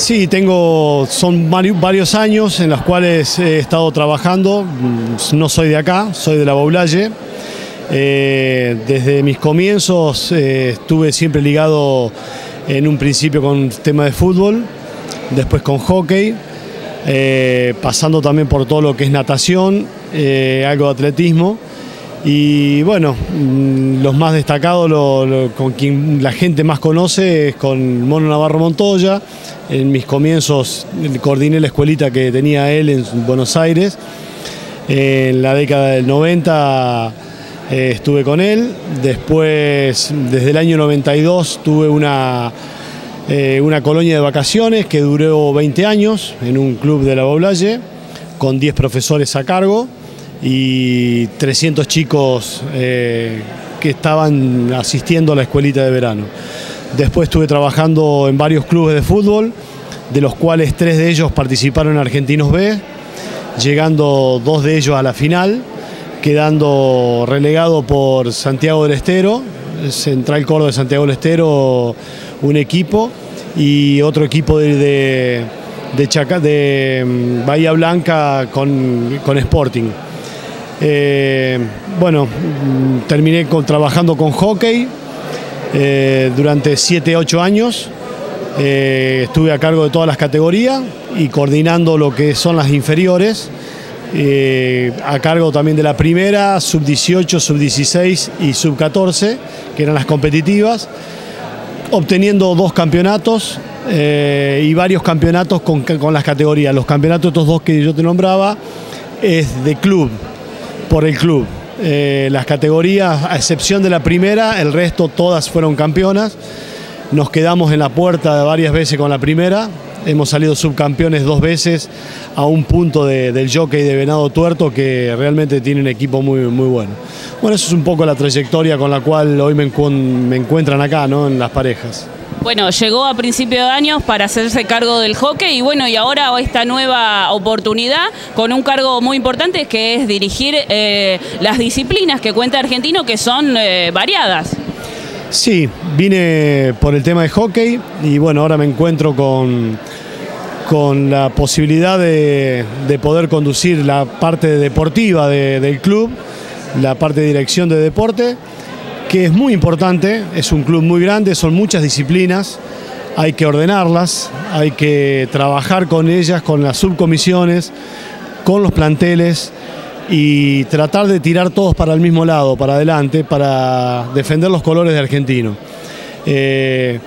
Sí, tengo, son varios años en los cuales he estado trabajando. No soy de acá, soy de la Boulaye. Eh, desde mis comienzos eh, estuve siempre ligado en un principio con tema de fútbol, después con hockey, eh, pasando también por todo lo que es natación, algo de atletismo. Y bueno, mm, los más destacados, con quien la gente más conoce es con Mono Navarro Montoya. En mis comienzos coordiné la escuelita que tenía él en Buenos Aires. En la década del 90 eh, estuve con él. Después, desde el año 92, tuve una, eh, una colonia de vacaciones que duró 20 años en un club de la Boblaye, con 10 profesores a cargo y 300 chicos eh, que estaban asistiendo a la escuelita de verano. Después estuve trabajando en varios clubes de fútbol, de los cuales tres de ellos participaron en Argentinos B, llegando dos de ellos a la final, quedando relegado por Santiago del Estero, Central Córdoba de Santiago del Estero, un equipo, y otro equipo de, de, mm, Bahía Blanca con, con Sporting. Eh, bueno, terminé trabajando con hockey eh, durante 7-8 años. Eh, estuve a cargo de todas las categorías y coordinando lo que son las inferiores. a cargo también de la primera, sub-18, sub-16 y sub-14, que eran las competitivas, obteniendo dos campeonatos y varios campeonatos con las categorías. Los campeonatos, estos dos que yo te nombraba, es de club, por el club. Eh, las categorías, a excepción de la primera, el resto todas fueron campeonas. Nos quedamos en la puerta varias veces con la primera. Hemos salido subcampeones dos veces a un punto del jockey de Venado Tuerto que realmente tiene un equipo muy, muy bueno. Bueno, eso es un poco la trayectoria con la cual hoy me, me encuentran acá, ¿no? En las parejas. Bueno, llegó a principio de años para hacerse cargo del hockey y bueno, y ahora esta nueva oportunidad con un cargo muy importante que es dirigir eh, las disciplinas que cuenta Argentino que son eh, variadas. Sí, vine por el tema de hockey y bueno, ahora me encuentro con, con la posibilidad de, poder conducir la parte deportiva del club, la parte de dirección de deporte que es muy importante, es un club muy grande, son muchas disciplinas, hay que ordenarlas, hay que trabajar con ellas, con las subcomisiones, con los planteles y tratar de tirar todos para el mismo lado, para adelante, para defender los colores de Argentino. Eh,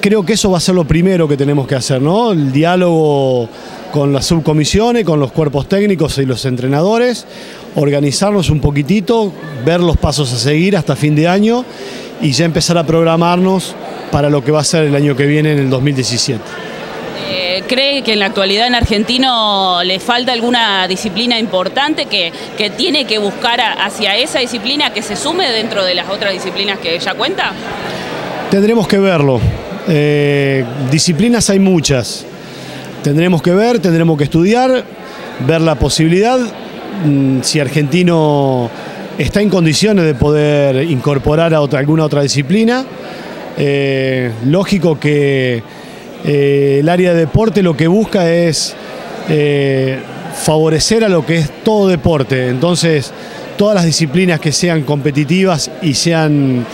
creo que eso va a ser lo primero que tenemos que hacer, ¿no? El diálogo con las subcomisiones, con los cuerpos técnicos y los entrenadores, organizarnos un poquitito, ver los pasos a seguir hasta fin de año y ya empezar a programarnos para lo que va a ser el año que viene en el 2017. Eh, ¿Cree que en la actualidad en Argentino le falta alguna disciplina importante que, que tiene que buscar hacia esa disciplina que se sume dentro de las otras disciplinas que ya cuenta? Tendremos que verlo. Eh, disciplinas hay muchas. Tendremos que ver, tendremos que estudiar, ver la posibilidad Mm, si Argentino está en condiciones de poder incorporar a alguna otra disciplina. Eh, lógico que eh, el área de deporte lo que busca es eh, favorecer a lo que es todo deporte. Entonces, todas las disciplinas que sean competitivas y sean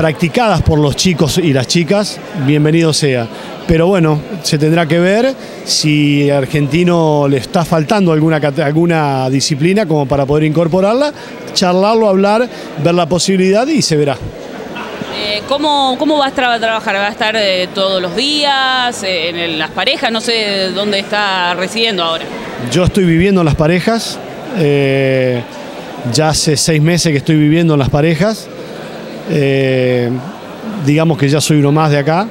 practicadas por los chicos y las chicas, bienvenido sea. Pero bueno, se tendrá que ver si a Argentino le está faltando alguna, alguna disciplina como para poder incorporarla, charlarlo, hablar, ver la posibilidad y se verá. Eh, ¿cómo, ¿Cómo va a trabajar? ¿Va a estar eh, todos los días, eh, en las parejas? No sé dónde está residiendo ahora. Yo estoy viviendo en las parejas, ya hace seis meses que estoy viviendo en las parejas, digamos que ya soy uno más de acá,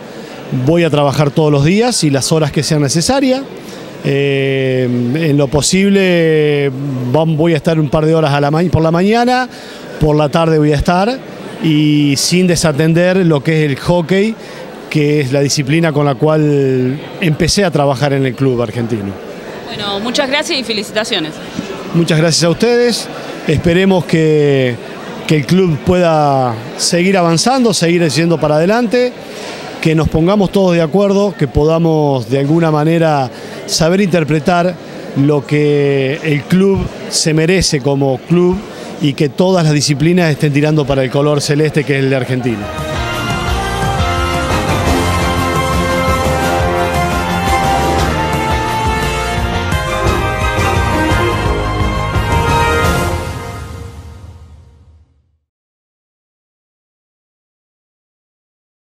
voy a trabajar todos los días y las horas que sean necesarias. Eh, en lo posible voy a estar un par de horas a la por la mañana, por la tarde voy a estar y sin desatender lo que es el hockey, que es la disciplina con la cual empecé a trabajar en el club argentino. Bueno, muchas gracias y felicitaciones. Muchas gracias a ustedes. Esperemos que, que el club pueda seguir avanzando, seguir yendo para adelante que nos pongamos todos de acuerdo, que podamos de alguna manera saber interpretar lo que el club se merece como club y que todas las disciplinas estén tirando para el color celeste que es el de Argentina.